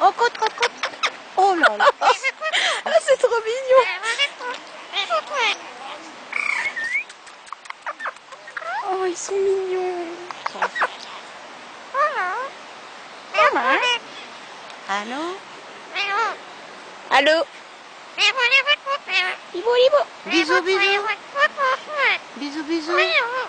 Oh, côte, côte, côte. Oh là là. Ah, c'est trop mignon. Oh, ils sont mignons. Allô? Allô? Libo, libo. Bisous, bisous. Bisous, bisous.